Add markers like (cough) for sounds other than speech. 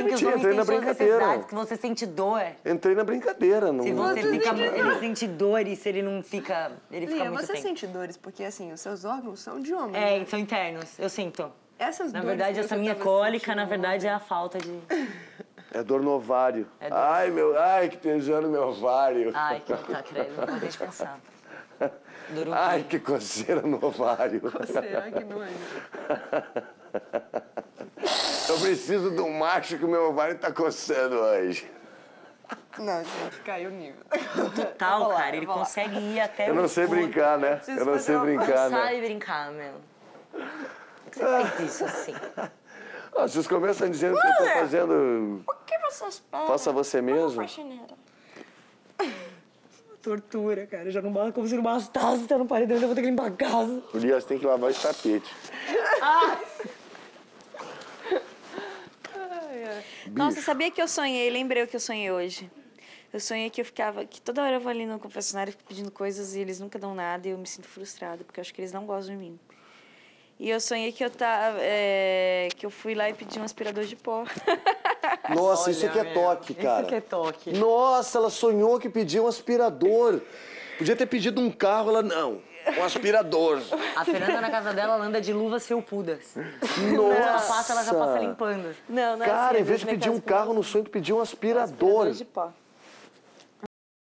Homens entrei têm na suas brincadeira. necessidades, que você sente dor. Entrei na brincadeira. Não... Se você fica, ele sente dor e se ele não fica, ele fica Lia, muito você tempo. sente dores, porque assim, os seus órgãos são de homem. É, né? são internos, eu sinto. Essas Na dores verdade, essa minha cólica, sentindo na verdade, é a falta de... É dor no ovário. É dor. Ai, meu, ai, que tesão no meu ovário. Ai, que tá, credo, não pode pensar. Um Ai, que coceira no ovário. Será que não é? (laughs) Eu preciso de um macho que o meu ovário tá coçando hoje. Não, gente, caiu o nível. Total, Eu lá, cara, eu ele consegue ir até Eu não sei brincar, né? Preciso Eu não sei brincar, Não né? sabe brincar, meu. Por que você faz isso assim? Ah, vocês começam dizendo que eu tô fazendo... Por que vocês pegam? Faça você mesmo. Tortura, cara. Já não basta como se não bastasse estar no paredão, eu vou ter que limpar a casa. O Lias tem que lavar esse tapete. Nossa, sabia que eu sonhei? Lembrei o que eu sonhei hoje. Eu sonhei que eu ficava, que toda hora eu vou ali no confessionário fico pedindo coisas e eles nunca dão nada e eu me sinto frustrada, porque eu acho que eles não gostam de mim. E eu sonhei que eu tava, é, que eu fui lá e pedi um aspirador de pó. (laughs) Nossa, isso Olha, aqui é meu, toque, cara. Isso que é toque. Nossa, ela sonhou que pedia um aspirador. Podia ter pedido um carro, ela não. Um aspirador. A Fernanda, na casa dela, ela anda de luvas felpudas. Quando ela passa, ela já passa limpando. Não, não é Cara, assim, em vez de pedir um carro no sonho, tu pediu um tem um aspirador. de pó.